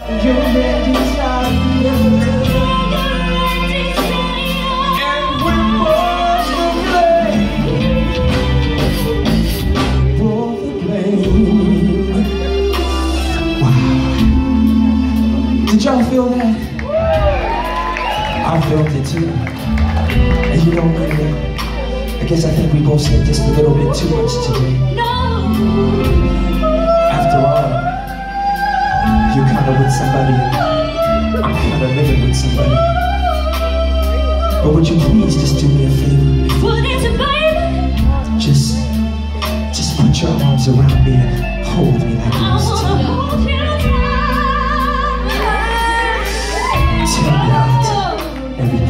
Did y'all feel that? I felt it too. And you know? I guess I think we both said just a little bit too much today. with somebody. I'm tired living with somebody. But would you please just do me a favor? Just, just put your arms around me and hold me like you used to. Tell me out everything.